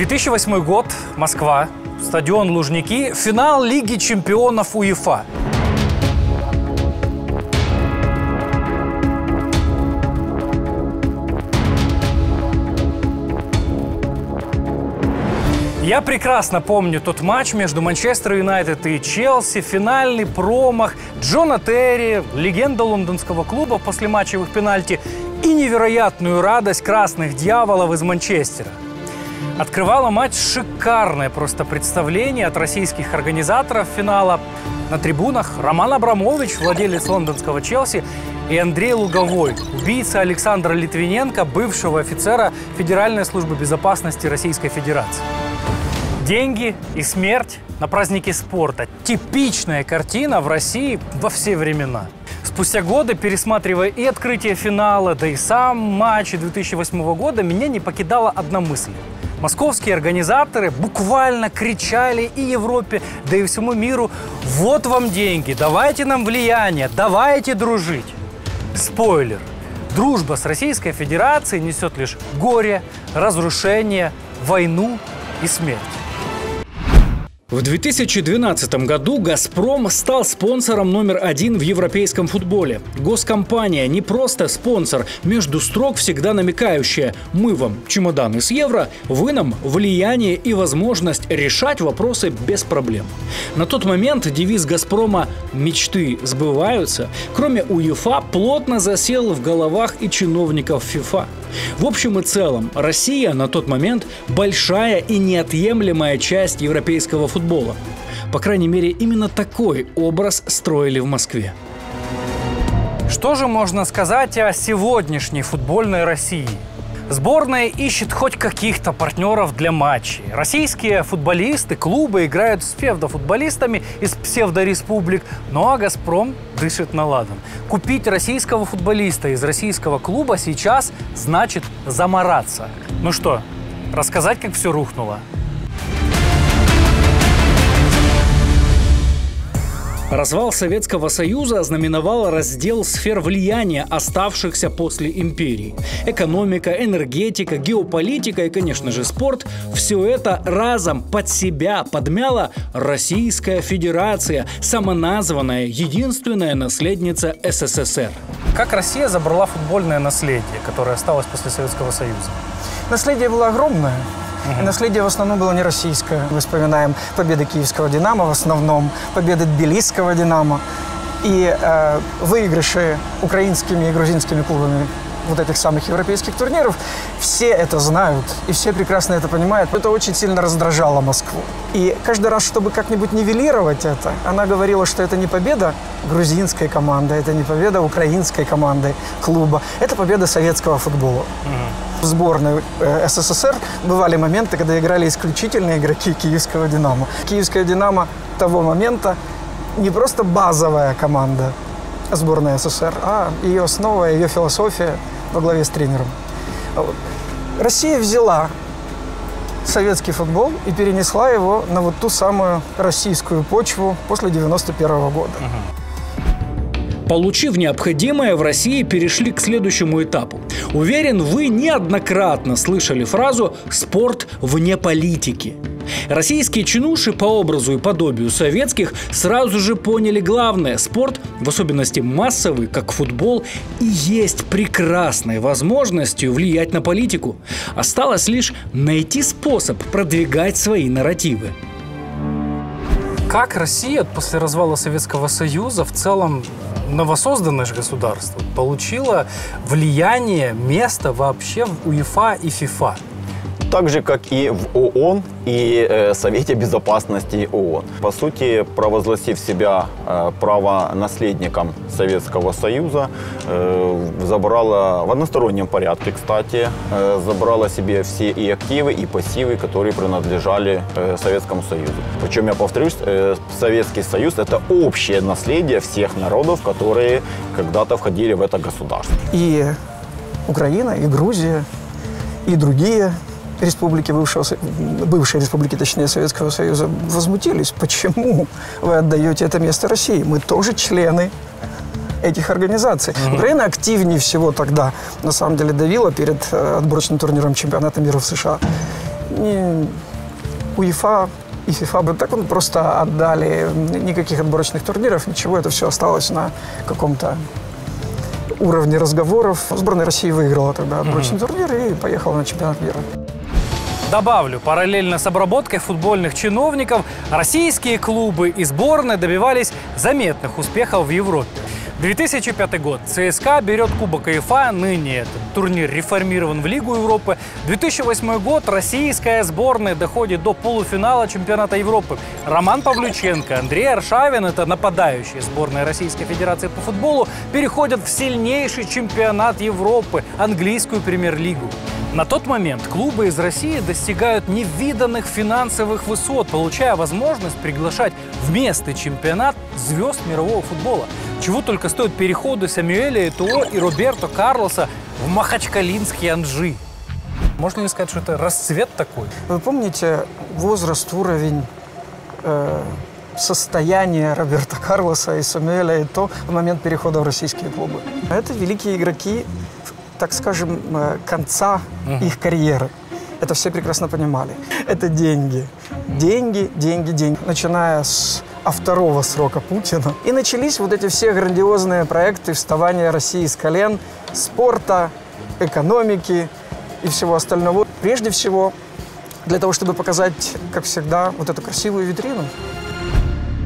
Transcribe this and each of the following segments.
2008 год, Москва, стадион Лужники, финал Лиги чемпионов УЕФА. Я прекрасно помню тот матч между Манчестер Юнайтед и Челси, финальный промах Джона Терри, легенда лондонского клуба после матчевых пенальти и невероятную радость красных дьяволов из Манчестера. Открывала матч шикарное просто представление от российских организаторов финала. На трибунах Роман Абрамович, владелец лондонского Челси, и Андрей Луговой, убийца Александра Литвиненко, бывшего офицера Федеральной службы безопасности Российской Федерации. Деньги и смерть на празднике спорта. Типичная картина в России во все времена. Спустя годы, пересматривая и открытие финала, да и сам матч 2008 года, меня не покидала одна мысль. Московские организаторы буквально кричали и Европе, да и всему миру «Вот вам деньги, давайте нам влияние, давайте дружить». Спойлер. Дружба с Российской Федерацией несет лишь горе, разрушение, войну и смерть. В 2012 году «Газпром» стал спонсором номер один в европейском футболе. Госкомпания не просто спонсор, между строк всегда намекающая «Мы вам чемоданы с евро, вы нам влияние и возможность решать вопросы без проблем». На тот момент девиз «Газпрома» «Мечты сбываются» кроме УЕФА плотно засел в головах и чиновников ФИФА. В общем и целом, Россия на тот момент большая и неотъемлемая часть европейского футбола. По крайней мере, именно такой образ строили в Москве. Что же можно сказать о сегодняшней футбольной России? Сборная ищет хоть каких-то партнеров для матчей. Российские футболисты, клубы играют с псевдофутболистами из псевдореспублик, ну а «Газпром» дышит на ладан. Купить российского футболиста из российского клуба сейчас значит замораться. Ну что, рассказать, как все рухнуло? Развал Советского Союза ознаменовал раздел сфер влияния, оставшихся после империи. Экономика, энергетика, геополитика и, конечно же, спорт – все это разом под себя подмяла Российская Федерация, самоназванная единственная наследница СССР. Как Россия забрала футбольное наследие, которое осталось после Советского Союза? Наследие было огромное. И наследие в основном было не российское. Мы вспоминаем победы киевского «Динамо» в основном, победы тбилисского «Динамо» и э, выигрыши украинскими и грузинскими клубами вот этих самых европейских турниров, все это знают, и все прекрасно это понимают. Это очень сильно раздражало Москву. И каждый раз, чтобы как-нибудь нивелировать это, она говорила, что это не победа грузинской команды, это не победа украинской команды, клуба, это победа советского футбола. В сборной э, СССР бывали моменты, когда играли исключительно игроки киевского «Динамо». Киевская «Динамо» того момента не просто базовая команда сборной СССР, а ее основа, ее философия во главе с тренером. Россия взяла советский футбол и перенесла его на вот ту самую российскую почву после 91 -го года. Получив необходимое, в России перешли к следующему этапу. Уверен, вы неоднократно слышали фразу «спорт вне политики». Российские чинуши по образу и подобию советских сразу же поняли главное – спорт, в особенности массовый, как футбол, и есть прекрасной возможностью влиять на политику. Осталось лишь найти способ продвигать свои нарративы. Как Россия после развала Советского Союза в целом новосозданное же государство получило влияние, место вообще в УЕФА и ФИФА? Так же, как и в ООН и э, Совете Безопасности ООН. По сути, провозгласив себя э, правонаследником Советского Союза, э, забрала в одностороннем порядке, кстати, забрала себе все и активы, и пассивы, которые принадлежали Советскому Союзу. Причем, я повторюсь, Советский Союз – это общее наследие всех народов, которые когда-то входили в это государство. И Украина, и Грузия, и другие республики бывшего, бывшей республики, точнее, Советского Союза, возмутились. Почему вы отдаете это место России? Мы тоже члены этих организаций. Mm-hmm. Украина активнее всего тогда, на самом деле, давила перед э, отборочным турниром чемпионата мира в США. ни УЕФА и ФИФА бы так он просто отдали никаких отборочных турниров, ничего, это все осталось на каком-то уровне разговоров. Сборная России выиграла тогда отборочный mm турнир и поехала на чемпионат мира. Добавлю, параллельно с обработкой футбольных чиновников, российские клубы и сборные добивались заметных успехов в Европе. 2005 год. ЦСКА берет Кубок АИФА, ныне этот турнир реформирован в Лигу Европы. 2008 год. Российская сборная доходит до полуфинала чемпионата Европы. Роман Павлюченко, Андрей Аршавин, это нападающие сборной Российской Федерации по футболу, переходят в сильнейший чемпионат Европы, английскую премьер-лигу. На тот момент клубы из России достигают невиданных финансовых высот, получая возможность приглашать в местный чемпионат звезд мирового футбола. Чего только стоят переходы Самюэля Этуо и Роберто Карлоса в Махачкалинские Анжи. Можно ли сказать, что это расцвет такой? Вы помните возраст, уровень, э, состояние Роберта Карлоса и Самуэля Это в момент перехода в российские клубы? Это великие игроки так скажем, э, конца угу. их карьеры. Это все прекрасно понимали. Это деньги. Деньги, деньги, деньги. Начиная с а второго срока Путина. И начались вот эти все грандиозные проекты вставания России с колен, спорта, экономики и всего остального. Прежде всего, для того, чтобы показать, как всегда, вот эту красивую витрину.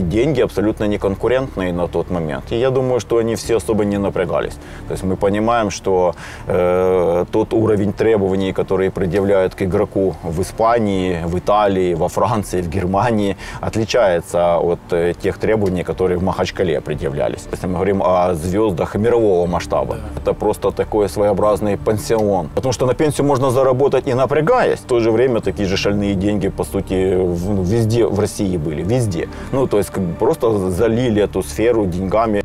И деньги абсолютно не конкурентные на тот момент. И я думаю, что они все особо не напрягались. То есть мы понимаем, что э, тот уровень требований, которые предъявляют к игроку в Испании, в Италии, во Франции, в Германии, отличается от э, тех требований, которые в Махачкале предъявлялись. Если мы говорим о звездах мирового масштаба, это просто такой своеобразный пансион. Потому что на пенсию можно заработать не напрягаясь. В то же время такие же шальные деньги, по сути, в, везде в России были. Везде. Ну, то есть просто залили эту сферу деньгами.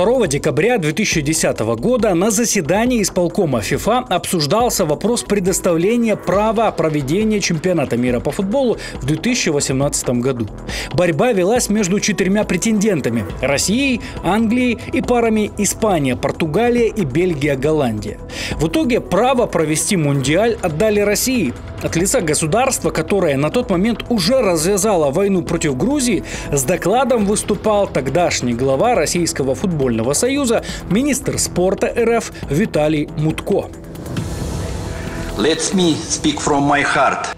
2 декабря 2010 года на заседании исполкома ФИФА обсуждался вопрос предоставления права проведения чемпионата мира по футболу в 2018 году. Борьба велась между четырьмя претендентами – Россией, Англией и парами Испания, Португалия и Бельгия, Голландия. В итоге право провести Мундиаль отдали России. От лица государства, которое на тот момент уже развязало войну против Грузии, с докладом выступал тогдашний глава Российского футбольного союза, министр спорта РФ Виталий Мутко. Let me speak from my heart.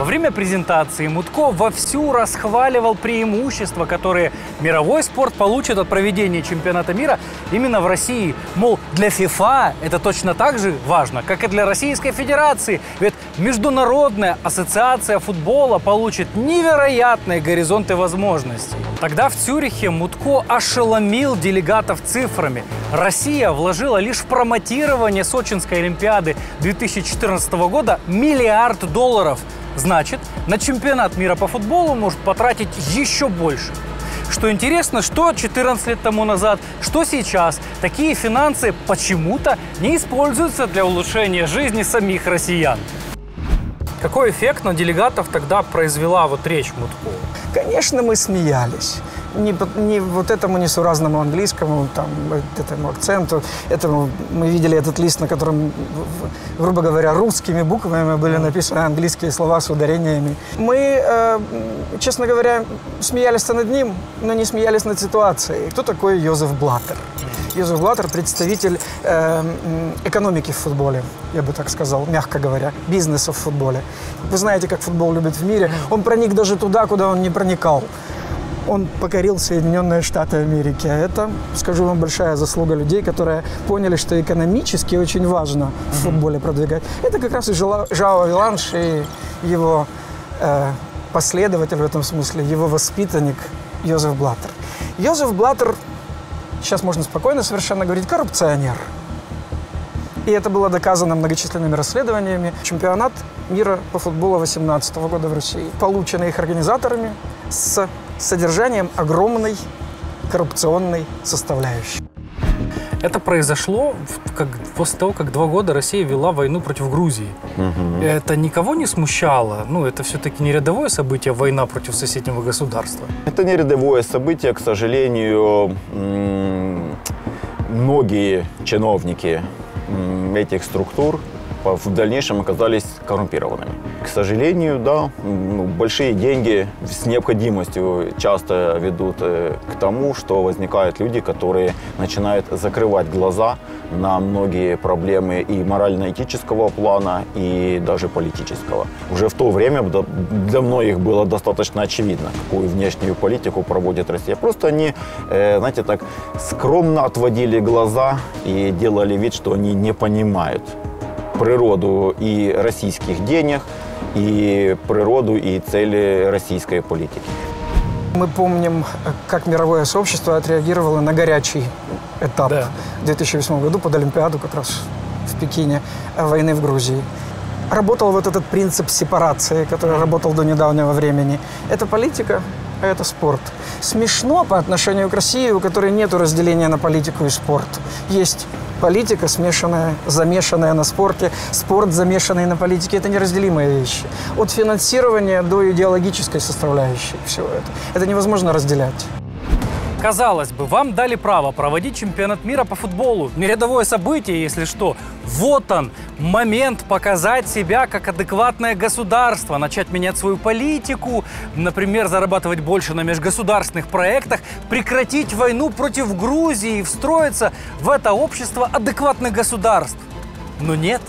Во время презентации Мутко вовсю расхваливал преимущества, которые мировой спорт получит от проведения чемпионата мира именно в России. Мол, для ФИФА это точно так же важно, как и для Российской Федерации. Ведь Международная ассоциация футбола получит невероятные горизонты возможностей. Тогда в Цюрихе Мутко ошеломил делегатов цифрами. Россия вложила лишь в промотирование Сочинской Олимпиады 2014 года миллиард долларов – Значит, на чемпионат мира по футболу может потратить еще больше. Что интересно, что 14 лет тому назад, что сейчас, такие финансы почему-то не используются для улучшения жизни самих россиян. Какой эффект на делегатов тогда произвела вот речь Мутко? Конечно, мы смеялись не, не вот этому несуразному английскому, там, этому акценту. Этому, мы видели этот лист, на котором, грубо говоря, русскими буквами были написаны английские слова с ударениями. Мы, э, честно говоря, смеялись над ним, но не смеялись над ситуацией. Кто такой Йозеф Блаттер? Йозеф Блаттер – представитель э, экономики в футболе, я бы так сказал, мягко говоря, бизнеса в футболе. Вы знаете, как футбол любит в мире. Он проник даже туда, куда он не проникал он покорил Соединенные Штаты Америки. А это, скажу вам, большая заслуга людей, которые поняли, что экономически очень важно в футболе продвигать. Это как раз и Жао Виланш и его э, последователь в этом смысле, его воспитанник Йозеф Блаттер. Йозеф Блаттер, сейчас можно спокойно совершенно говорить, коррупционер. И это было доказано многочисленными расследованиями. Чемпионат мира по футболу 2018 года в России, полученный их организаторами с содержанием огромной коррупционной составляющей. Это произошло как, после того, как два года Россия вела войну против Грузии. Угу. Это никого не смущало? Ну, это все-таки не рядовое событие, война против соседнего государства? Это не рядовое событие, к сожалению. Многие чиновники этих структур в дальнейшем оказались коррумпированными. К сожалению, да, большие деньги с необходимостью часто ведут э, к тому, что возникают люди, которые начинают закрывать глаза на многие проблемы и морально-этического плана, и даже политического. Уже в то время для многих было достаточно очевидно, какую внешнюю политику проводит Россия. Просто они, э, знаете, так скромно отводили глаза и делали вид, что они не понимают природу и российских денег, и природу и цели российской политики. Мы помним, как мировое сообщество отреагировало на горячий этап Да. в 2008 году под Олимпиаду как раз в Пекине э, войны в Грузии. Работал вот этот принцип сепарации, который работал до недавнего времени. Это политика, а это спорт. Смешно по отношению к России, у которой нет разделения на политику и спорт. Есть политика, смешанная, замешанная на спорте, спорт, замешанный на политике. Это неразделимые вещи. От финансирования до идеологической составляющей всего этого. Это невозможно разделять. Казалось бы, вам дали право проводить чемпионат мира по футболу. Не рядовое событие, если что. Вот он, момент показать себя как адекватное государство, начать менять свою политику, например, зарабатывать больше на межгосударственных проектах, прекратить войну против Грузии и встроиться в это общество адекватных государств. Но нет.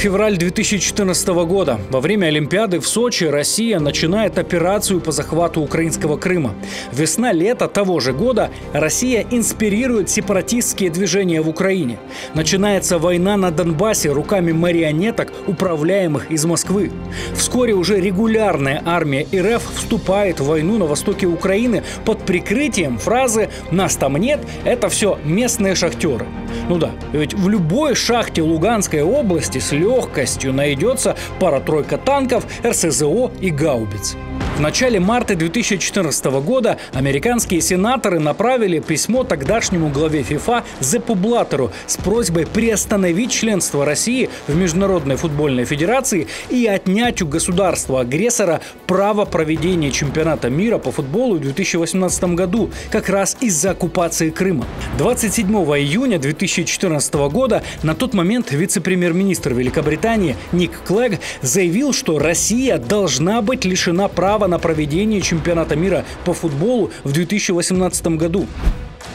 Февраль 2014 года. Во время Олимпиады в Сочи Россия начинает операцию по захвату украинского Крыма. Весна-лето того же года Россия инспирирует сепаратистские движения в Украине. Начинается война на Донбассе руками марионеток, управляемых из Москвы. Вскоре уже регулярная армия РФ вступает в войну на востоке Украины под прикрытием фразы «нас там нет, это все местные шахтеры». Ну да, ведь в любой шахте Луганской области с легкостью найдется пара-тройка танков, РСЗО и гаубиц. В начале марта 2014 года американские сенаторы направили письмо тогдашнему главе ФИФА Зеппу Блаттеру с просьбой приостановить членство России в Международной футбольной федерации и отнять у государства-агрессора право проведения чемпионата мира по футболу в 2018 году, как раз из-за оккупации Крыма. 27 июня 2014 года на тот момент вице-премьер-министр Великобритании Ник Клэг заявил, что Россия должна быть лишена права на проведение чемпионата мира по футболу в 2018 году.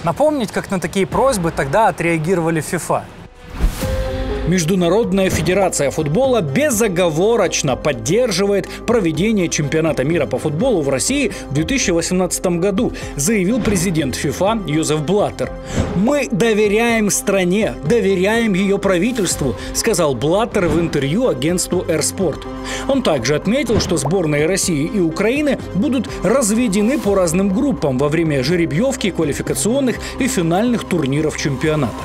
Напомнить, как на такие просьбы тогда отреагировали ФИФА. Международная федерация футбола безоговорочно поддерживает проведение чемпионата мира по футболу в России в 2018 году, заявил президент ФИФА Юзеф Блаттер. «Мы доверяем стране, доверяем ее правительству», сказал Блаттер в интервью агентству «Эрспорт». Он также отметил, что сборные России и Украины будут разведены по разным группам во время жеребьевки, квалификационных и финальных турниров чемпионата.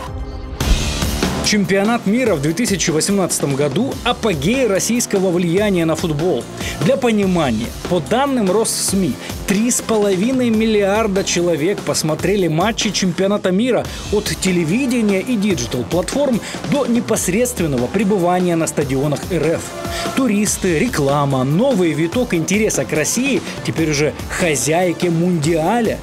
Чемпионат мира в 2018 году – апогей российского влияния на футбол. Для понимания, по данным Россми, 3,5 миллиарда человек посмотрели матчи чемпионата мира от телевидения и digital-платформ до непосредственного пребывания на стадионах РФ. Туристы, реклама, новый виток интереса к России, теперь уже хозяйки Мундиаля.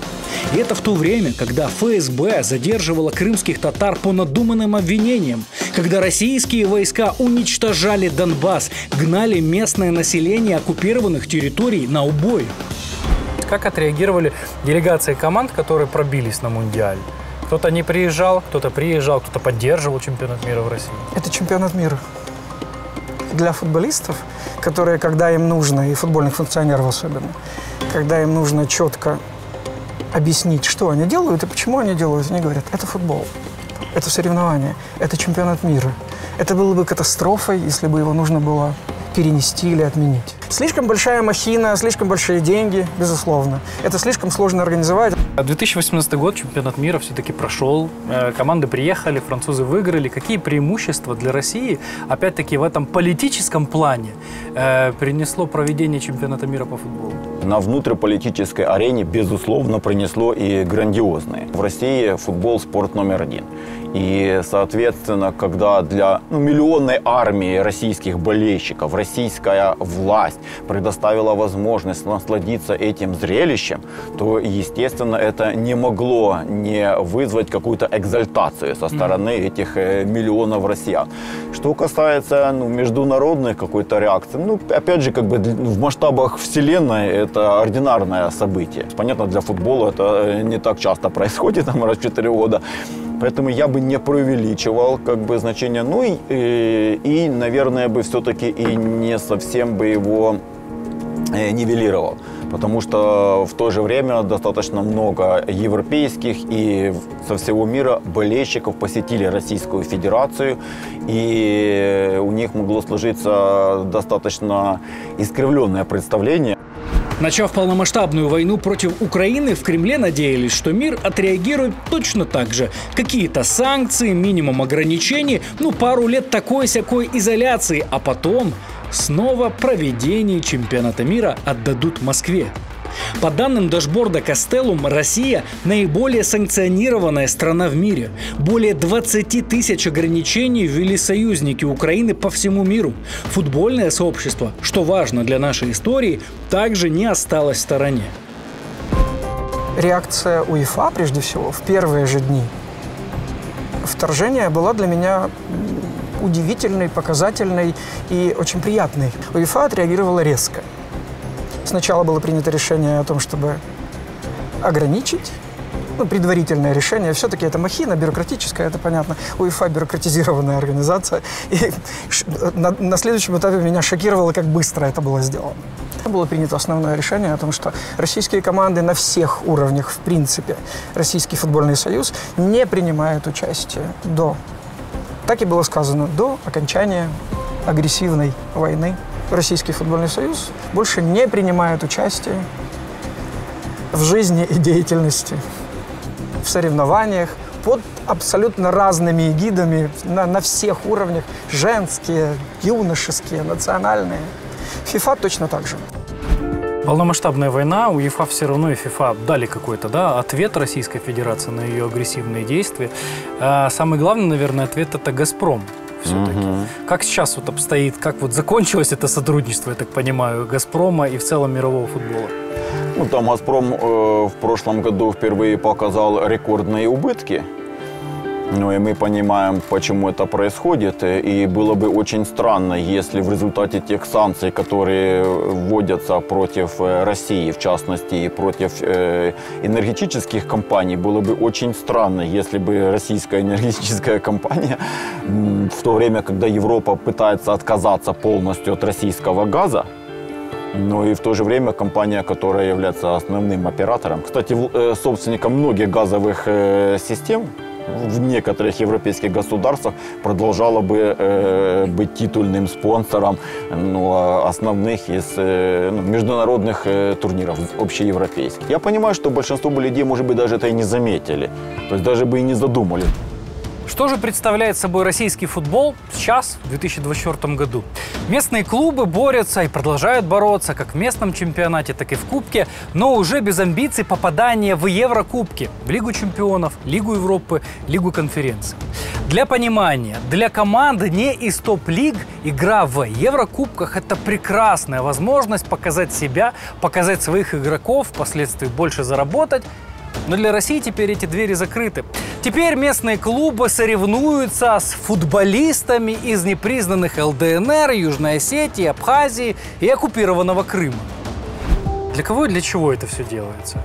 И это в то время, когда ФСБ задерживала крымских татар по надуманным обвинениям, когда российские войска уничтожали Донбасс, гнали местное население оккупированных территорий на убой. Как отреагировали делегации команд, которые пробились на Мундиаль? Кто-то не приезжал, кто-то приезжал, кто-то поддерживал чемпионат мира в России. Это чемпионат мира. Для футболистов, которые, когда им нужно, и футбольных функционеров особенно, когда им нужно четко объяснить, что они делают и почему они делают, они говорят, это футбол, это соревнование, это чемпионат мира. Это было бы катастрофой, если бы его нужно было перенести или отменить. Слишком большая махина, слишком большие деньги, безусловно. Это слишком сложно организовать. 2018 год чемпионат мира все-таки прошел, Э, команды приехали, французы выиграли. Какие преимущества для России, опять-таки в этом политическом плане, э, принесло проведение чемпионата мира по футболу? на внутриполитической арене, безусловно, принесло и грандиозные. В России футбол – спорт номер один. И, соответственно, когда для ну, миллионной армии российских болельщиков российская власть предоставила возможность насладиться этим зрелищем, то, естественно, это не могло не вызвать какую-то экзальтацию со стороны этих э, миллионов россиян. Что касается ну, международной какой-то реакции, ну, опять же, как бы в масштабах вселенной это ординарное событие. Понятно, для футбола это э, не так часто происходит, там, раз в 4 года. Поэтому я бы не преувеличивал как бы значение. Ну и, и, и наверное, бы все-таки и не совсем бы его э, нивелировал. Потому что в то же время достаточно много европейских и со всего мира болельщиков посетили Российскую Федерацию. И у них могло сложиться достаточно искривленное представление Начав полномасштабную войну против Украины, в Кремле надеялись, что мир отреагирует точно так же. Какие-то санкции, минимум ограничений, ну пару лет такой-сякой изоляции, а потом снова проведение чемпионата мира отдадут Москве. По данным дашборда Костеллум, Россия – наиболее санкционированная страна в мире. Более 20 тысяч ограничений ввели союзники Украины по всему миру. Футбольное сообщество, что важно для нашей истории, также не осталось в стороне. Реакция УЕФА, прежде всего, в первые же дни вторжения была для меня удивительной, показательной и очень приятной. УЕФА отреагировала резко – Сначала было принято решение о том, чтобы ограничить ну, предварительное решение. Все-таки это махина бюрократическая, это понятно. УЕФА бюрократизированная организация. И на, на следующем этапе меня шокировало, как быстро это было сделано. Было принято основное решение о том, что российские команды на всех уровнях, в принципе, Российский футбольный союз не принимает участие до, так и было сказано, до окончания агрессивной войны Российский футбольный союз больше не принимает участие в жизни и деятельности, в соревнованиях под абсолютно разными эгидами на, на всех уровнях, женские, юношеские, национальные. ФИФА точно так же. Полномасштабная война, у ЕФА все равно и ФИФА дали какой-то да, ответ Российской Федерации на ее агрессивные действия. А самый главный, наверное, ответ – это «Газпром», все-таки. Угу. Как сейчас вот обстоит, как вот закончилось это сотрудничество, я так понимаю, «Газпрома» и в целом мирового футбола? Ну, там «Газпром» э, в прошлом году впервые показал рекордные убытки – ну и мы понимаем, почему это происходит. И было бы очень странно, если в результате тех санкций, которые вводятся против э, России, в частности, и против э, энергетических компаний, было бы очень странно, если бы российская энергетическая компания в то время, когда Европа пытается отказаться полностью от российского газа, но и в то же время компания, которая является основным оператором, кстати, э, собственником многих газовых систем, в некоторых европейских государствах продолжала бы э, быть титульным спонсором ну, а основных из э, ну, международных э, турниров общеевропейских. Я понимаю, что большинство людей, может быть, даже это и не заметили, то есть даже бы и не задумали. Что же представляет собой российский футбол сейчас, в 2024 году? Местные клубы борются и продолжают бороться как в местном чемпионате, так и в Кубке, но уже без амбиций попадания в Еврокубки, в Лигу чемпионов, Лигу Европы, Лигу конференций. Для понимания, для команды не из топ-лиг игра в Еврокубках – это прекрасная возможность показать себя, показать своих игроков, впоследствии больше заработать но для России теперь эти двери закрыты. Теперь местные клубы соревнуются с футболистами из непризнанных ЛДНР, Южной Осетии, Абхазии и оккупированного Крыма. Для кого и для чего это все делается?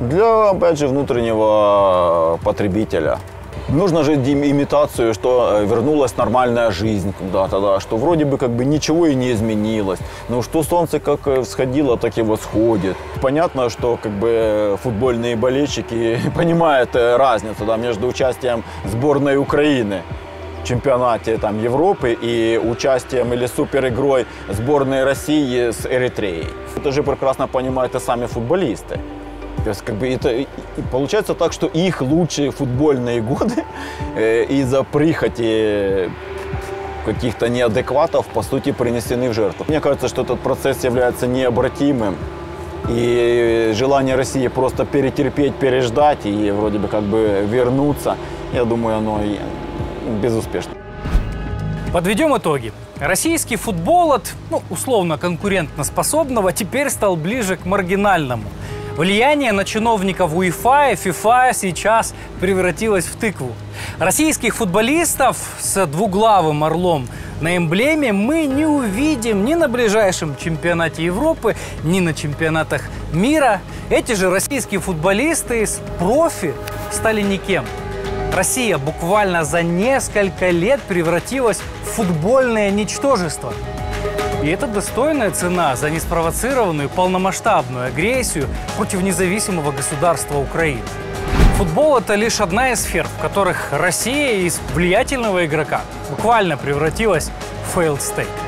Для, опять же, внутреннего потребителя – Нужно же имитацию, что э, вернулась нормальная жизнь куда-то, да, что вроде бы как бы ничего и не изменилось. Но что солнце как э, всходило, так и восходит. Понятно, что как бы футбольные болельщики понимают э, разницу да, между участием сборной Украины в чемпионате там, Европы и участием или суперигрой сборной России с Эритреей. Это же прекрасно понимают и сами футболисты. То есть, как бы это получается так, что их лучшие футбольные годы э, из-за прихоти каких-то неадекватов, по сути, принесены в жертву. Мне кажется, что этот процесс является необратимым. И желание России просто перетерпеть, переждать и вроде бы как бы вернуться, я думаю, оно безуспешно. Подведем итоги. Российский футбол от, ну, условно конкурентноспособного теперь стал ближе к маргинальному. Влияние на чиновников УЕФА и ФИФА сейчас превратилось в тыкву. Российских футболистов с двуглавым орлом на эмблеме мы не увидим ни на ближайшем чемпионате Европы, ни на чемпионатах мира. Эти же российские футболисты с профи стали никем. Россия буквально за несколько лет превратилась в футбольное ничтожество. И это достойная цена за неспровоцированную полномасштабную агрессию против независимого государства Украины. Футбол – это лишь одна из сфер, в которых Россия из влиятельного игрока буквально превратилась в failed state.